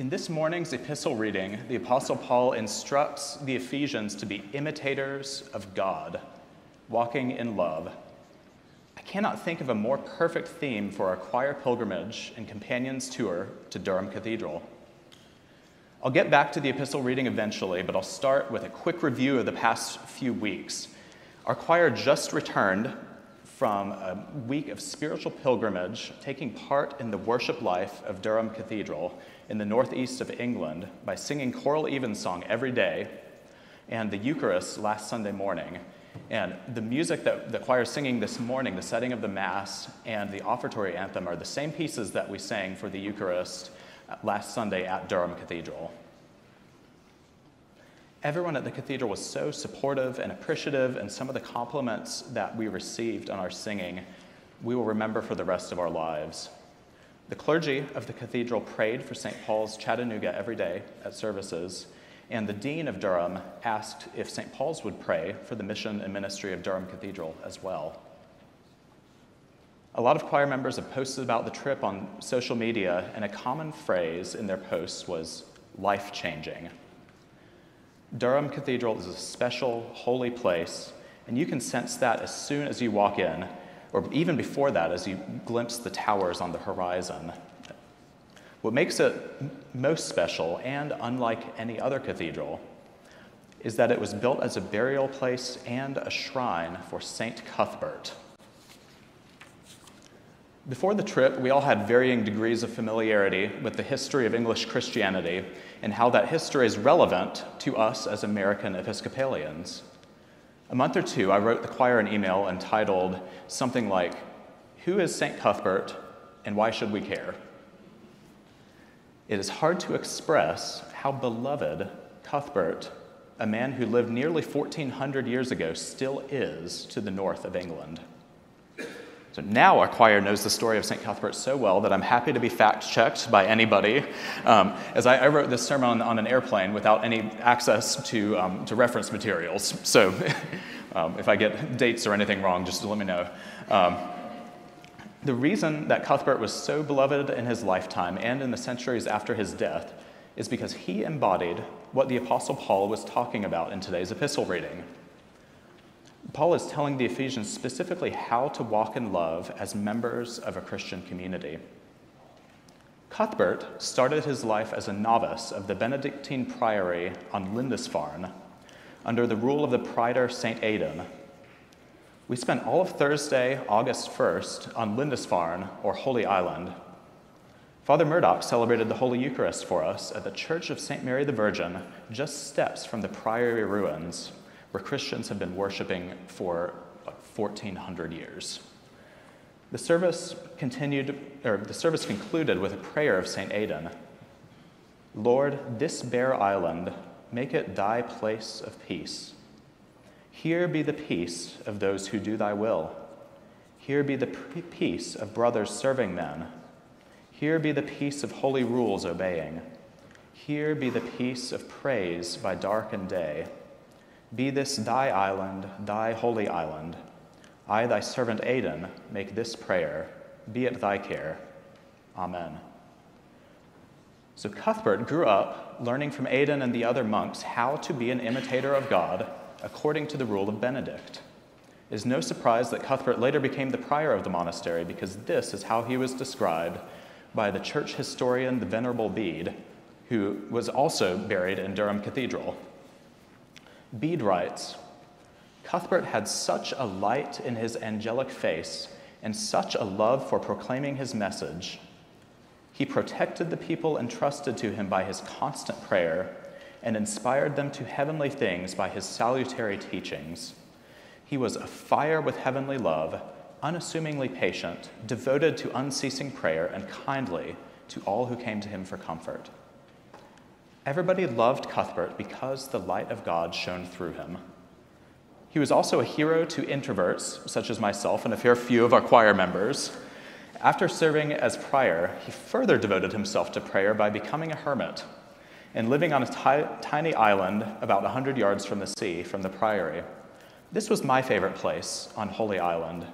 In this morning's epistle reading, the Apostle Paul instructs the Ephesians to be imitators of God, walking in love. I cannot think of a more perfect theme for our choir pilgrimage and companions tour to Durham Cathedral. I'll get back to the epistle reading eventually, but I'll start with a quick review of the past few weeks. Our choir just returned from a week of spiritual pilgrimage, taking part in the worship life of Durham Cathedral in the northeast of England by singing choral evensong every day and the Eucharist last Sunday morning. And the music that the choir is singing this morning, the setting of the Mass and the offertory anthem, are the same pieces that we sang for the Eucharist uh, last Sunday at Durham Cathedral. Everyone at the cathedral was so supportive and appreciative, and some of the compliments that we received on our singing we will remember for the rest of our lives. The clergy of the cathedral prayed for St. Paul's Chattanooga every day at services, and the dean of Durham asked if St. Paul's would pray for the mission and ministry of Durham Cathedral as well. A lot of choir members have posted about the trip on social media, and a common phrase in their posts was life changing. Durham Cathedral is a special, holy place, and you can sense that as soon as you walk in, or even before that as you glimpse the towers on the horizon. What makes it most special and unlike any other cathedral is that it was built as a burial place and a shrine for Saint Cuthbert. Before the trip, we all had varying degrees of familiarity with the history of English Christianity and how that history is relevant to us as American Episcopalians. A month or two, I wrote the choir an email entitled something like, Who is St. Cuthbert and why should we care? It is hard to express how beloved Cuthbert, a man who lived nearly 1400 years ago, still is to the north of England. So now our choir knows the story of St. Cuthbert so well that I'm happy to be fact checked by anybody. Um, as I, I, wrote this sermon on, on, an airplane without any access to, um, to reference materials. So um, if I get dates or anything wrong, just let me know. Um, the reason that Cuthbert was so beloved in his lifetime and in the centuries after his death is because he embodied what the Apostle Paul was talking about in today's epistle reading. Paul is telling the Ephesians specifically how to walk in love as members of a Christian community. Cuthbert started his life as a novice of the Benedictine Priory on Lindisfarne under the rule of the praetor St. Aidan. We spent all of Thursday, August 1st, on Lindisfarne, or Holy Island. Father Murdoch celebrated the Holy Eucharist for us at the Church of St. Mary the Virgin, just steps from the Priory ruins where Christians have been worshiping for like 1400 years. The service continued, or the service concluded with a prayer of St. Aidan. Lord, this bare island, make it thy place of peace. Here be the peace of those who do thy will. Here be the peace of brothers serving men. Here be the peace of holy rules obeying. Here be the peace of praise by dark and day. Be this thy island, thy holy island. I, thy servant Aidan, make this prayer. Be it thy care. Amen. So Cuthbert grew up learning from Aidan and the other monks how to be an imitator of God according to the rule of Benedict. It is no surprise that Cuthbert later became the prior of the monastery because this is how he was described by the church historian, the Venerable Bede, who was also buried in Durham Cathedral. Bede writes Cuthbert had such a light in his angelic face and such a love for proclaiming his message. He protected the people entrusted to him by his constant prayer and inspired them to heavenly things by his salutary teachings. He was afire with heavenly love, unassumingly patient, devoted to unceasing prayer, and kindly to all who came to him for comfort. Everybody loved Cuthbert because the light of God shone through him. He was also a hero to introverts, such as myself and a fair few of our choir members. After serving as prior, he further devoted himself to prayer by becoming a hermit and living on a t- tiny island about 100 yards from the sea, from the priory. This was my favorite place on Holy Island.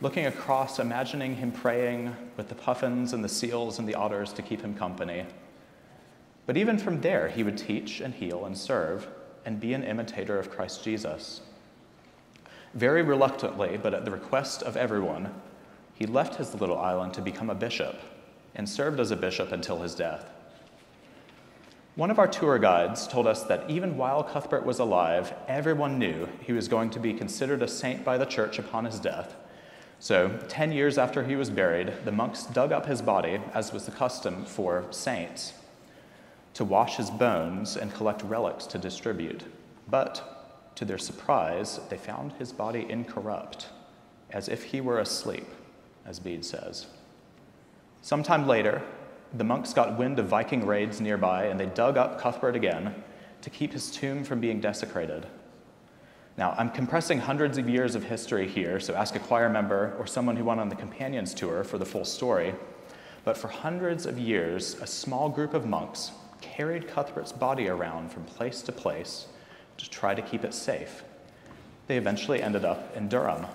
Looking across, imagining him praying with the puffins and the seals and the otters to keep him company. But even from there, he would teach and heal and serve and be an imitator of Christ Jesus. Very reluctantly, but at the request of everyone, he left his little island to become a bishop and served as a bishop until his death. One of our tour guides told us that even while Cuthbert was alive, everyone knew he was going to be considered a saint by the church upon his death. So, 10 years after he was buried, the monks dug up his body, as was the custom for saints, to wash his bones and collect relics to distribute. But, to their surprise, they found his body incorrupt, as if he were asleep, as Bede says. Sometime later, the monks got wind of Viking raids nearby and they dug up Cuthbert again to keep his tomb from being desecrated. Now, I'm compressing hundreds of years of history here, so ask a choir member or someone who went on the Companions tour for the full story. But for hundreds of years, a small group of monks carried Cuthbert's body around from place to place to try to keep it safe. They eventually ended up in Durham.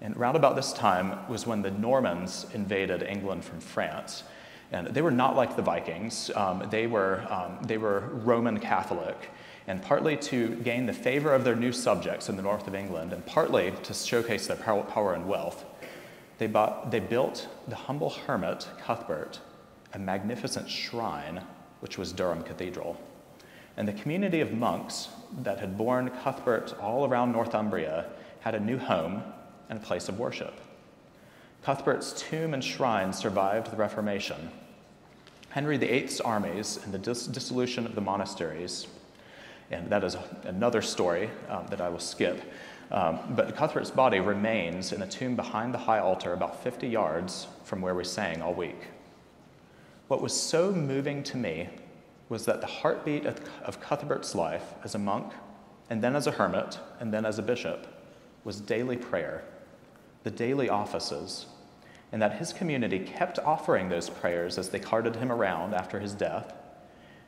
And round about this time was when the Normans invaded England from France. And they were not like the Vikings. Um, they, were, um, they were Roman Catholic. And partly to gain the favor of their new subjects in the north of England, and partly to showcase their power and wealth, they, bought, they built the humble hermit, Cuthbert, a magnificent shrine, which was Durham Cathedral. And the community of monks that had borne Cuthbert all around Northumbria had a new home and a place of worship. Cuthbert's tomb and shrine survived the Reformation. Henry VIII's armies and the dis- dissolution of the monasteries, and that is another story um, that I will skip. Um, but Cuthbert's body remains in a tomb behind the high altar about 50 yards from where we sang all week. What was so moving to me was that the heartbeat of, of Cuthbert's life as a monk, and then as a hermit, and then as a bishop, was daily prayer the daily offices, and that his community kept offering those prayers as they carted him around after his death,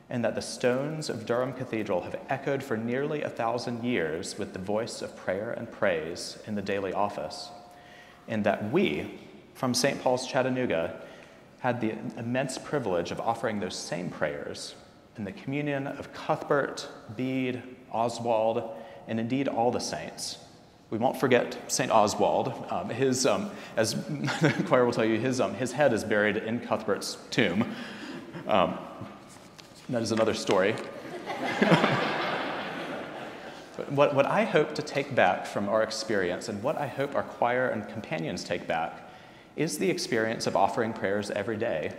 and that the stones of Durham Cathedral have echoed for nearly a thousand years with the voice of prayer and praise in the daily office, and that we, from St. Paul's Chattanooga, had the immense privilege of offering those same prayers in the communion of Cuthbert, Bede, Oswald, and indeed all the saints we won't forget St. Oswald. Um, his, um, as the choir will tell you, his, um, his head is buried in Cuthbert's tomb. Um, that is another story. what, what I hope to take back from our experience, and what I hope our choir and companions take back, is the experience of offering prayers every day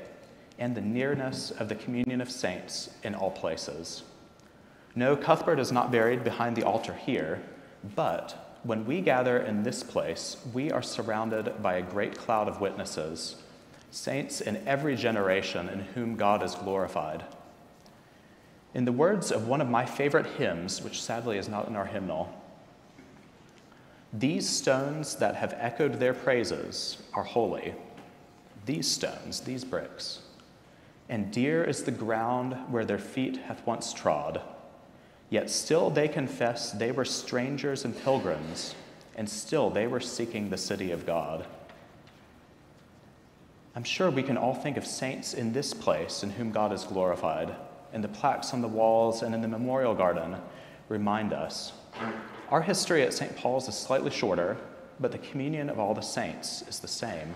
and the nearness of the communion of saints in all places. No, Cuthbert is not buried behind the altar here, but when we gather in this place, we are surrounded by a great cloud of witnesses, saints in every generation in whom God is glorified. In the words of one of my favorite hymns, which sadly is not in our hymnal, these stones that have echoed their praises are holy. These stones, these bricks. And dear is the ground where their feet hath once trod. Yet still they confess they were strangers and pilgrims, and still they were seeking the city of God. I'm sure we can all think of saints in this place in whom God is glorified, and the plaques on the walls and in the memorial garden remind us. Our history at St. Paul's is slightly shorter, but the communion of all the saints is the same.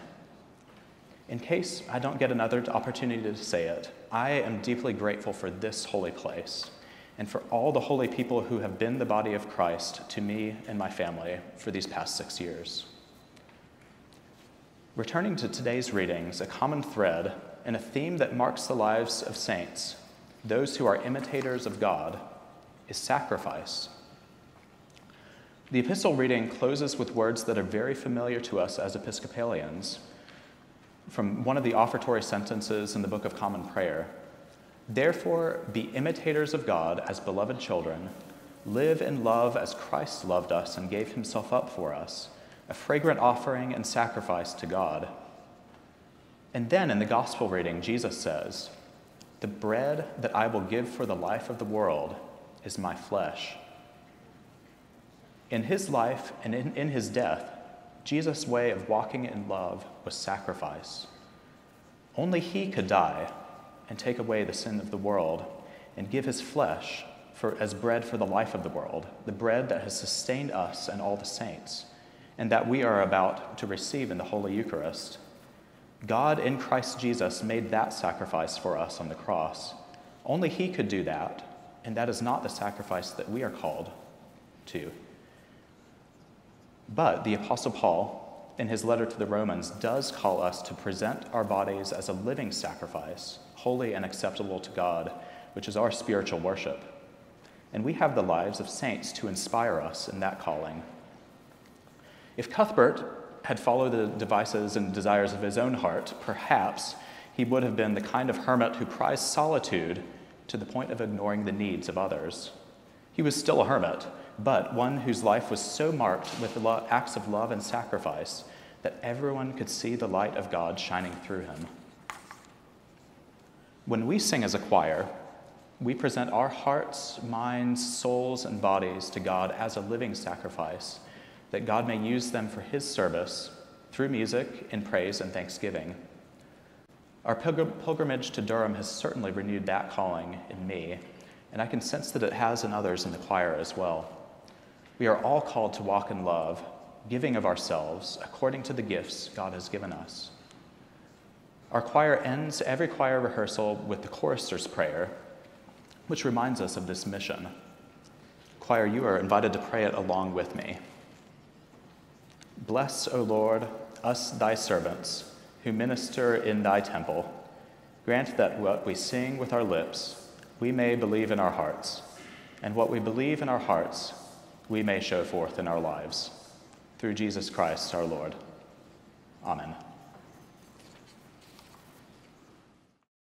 In case I don't get another opportunity to say it, I am deeply grateful for this holy place and for all the holy people who have been the body of Christ to me and my family for these past six years. Returning to today's readings, a common thread and a theme that marks the lives of saints, those who are imitators of God, is sacrifice. The epistle reading closes with words that are very familiar to us as Episcopalians from one of the offertory sentences in the Book of Common Prayer. Therefore, be imitators of God as beloved children. Live in love as Christ loved us and gave himself up for us, a fragrant offering and sacrifice to God. And then in the gospel reading, Jesus says, The bread that I will give for the life of the world is my flesh. In his life and in, in his death, Jesus' way of walking in love was sacrifice. Only he could die and take away the sin of the world, and give his flesh for, as bread for the life of the world, the bread that has sustained us and all the saints, and that we are about to receive in the Holy Eucharist. God in Christ Jesus made that sacrifice for us on the cross. Only he could do that, and that is not the sacrifice that we are called to. But the Apostle Paul, in his letter to the Romans, does call us to present our bodies as a living sacrifice, holy and acceptable to God, which is our spiritual worship. And we have the lives of saints to inspire us in that calling. If Cuthbert had followed the devices and desires of his own heart, perhaps he would have been the kind of hermit who prized solitude to the point of ignoring the needs of others. He was still a hermit, but one whose life was so marked with acts of love and sacrifice that everyone could see the light of God shining through him. When we sing as a choir, we present our hearts, minds, souls, and bodies to God as a living sacrifice, that God may use them for His service through music in praise and thanksgiving. Our pilgrimage to Durham has certainly renewed that calling in me, and I can sense that it has in others in the choir as well. We are all called to walk in love, giving of ourselves according to the gifts God has given us. Our choir ends every choir rehearsal with the chorister's prayer, which reminds us of this mission. Choir, you are invited to pray it along with me. Bless, O Lord, us thy servants who minister in thy temple. Grant that what we sing with our lips, we may believe in our hearts, and what we believe in our hearts, we may show forth in our lives. Through Jesus Christ our Lord. Amen.